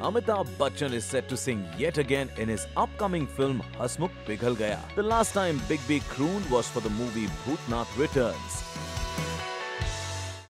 Amitabh Bachchan is set to sing yet again in his upcoming film Hasmukh Pighal Gaya. The last time Big B crooned was for the movie Bhootnath Returns.